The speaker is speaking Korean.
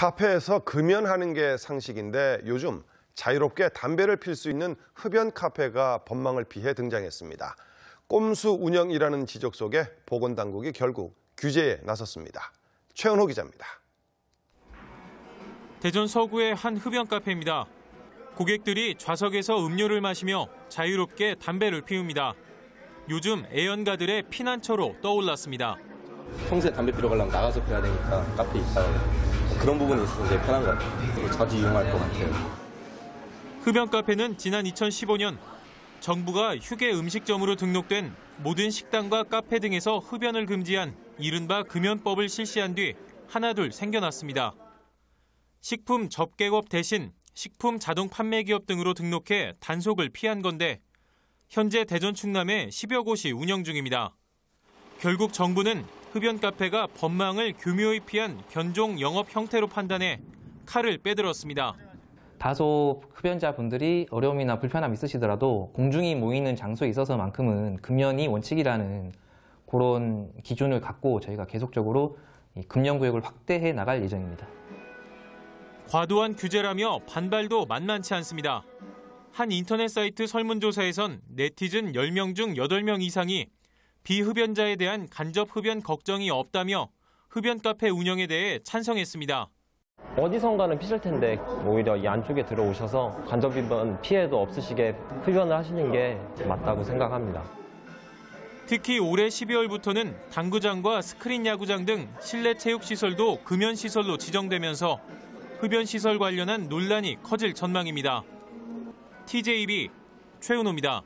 카페에서 금연하는 게 상식인데 요즘 자유롭게 담배를 필 수 있는 흡연 카페가 법망을 피해 등장했습니다. 꼼수 운영이라는 지적 속에 보건당국이 결국 규제에 나섰습니다. 최은호 기자입니다. 대전 서구의 한 흡연 카페입니다. 고객들이 좌석에서 음료를 마시며 자유롭게 담배를 피웁니다. 요즘 애연가들의 피난처로 떠올랐습니다. 평소에 담배 피러 가려면 나가서 피워야 되니까 카페에 있다가 그런 부분이 있어서 되게 편한 것 같아요. 자주 이용할 것 같아요. 흡연 카페는 지난 2015년 정부가 휴게 음식점으로 등록된 모든 식당과 카페 등에서 흡연을 금지한 이른바 금연법을 실시한 뒤 하나둘 생겨났습니다. 식품 접객업 대신 식품 자동 판매 기업 등으로 등록해 단속을 피한 건데 현재 대전 충남에 10여 곳이 운영 중입니다. 결국 정부는 흡연 카페가 법망을 교묘히 피한 변종 영업 형태로 판단해 칼을 빼들었습니다. 다소 흡연자분들이 어려움이나 불편함이 있으시더라도 공중이 모이는 장소에 있어서만큼은 금연이 원칙이라는 그런 기준을 갖고 저희가 계속적으로 이 금연 구역을 확대해 나갈 예정입니다. 과도한 규제라며 반발도 만만치 않습니다. 한 인터넷 사이트 설문조사에선 네티즌 10명 중 8명 이상이 비흡연자에 대한 간접 흡연 걱정이 없다며 흡연 카페 운영에 대해 찬성했습니다. 어디선가는 피실 텐데 오히려 이 안쪽에 들어오셔서 간접 흡연 피해도 없으시게 흡연을 하시는 게 맞다고 생각합니다. 특히 올해 12월부터는 당구장과 스크린 야구장 등 실내 체육 시설도 금연 시설로 지정되면서 흡연 시설 관련한 논란이 커질 전망입니다. TJB 최은호입니다.